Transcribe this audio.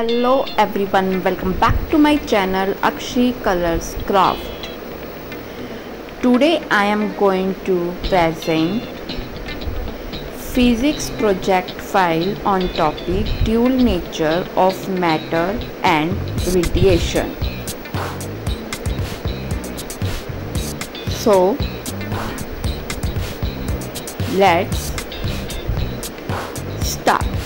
hello everyone welcome back to my channel Akshi Colors Craft. Today I am going to present physics project file on topic dual nature of matter and radiation. So let's start.